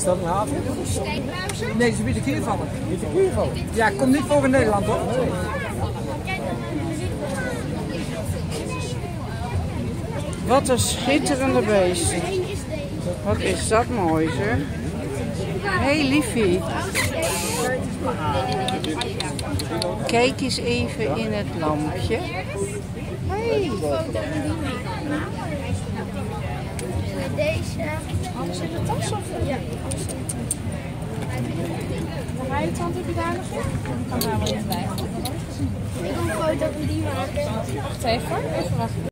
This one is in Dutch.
Is dat een haven? Nee, ze bieden hier vallen. Ja, komt niet voor in Nederland hoor. Wat een schitterende beesten. Wat is dat mooi zeg. Hé hey, liefie. Kijk eens even in het lampje. Hey. Deze. Alles in de tas of? Ja. Rijtand heb je daar nog in? Kan daar wel in bij. Ik wil een foto van die maken. Wacht even, even wachten.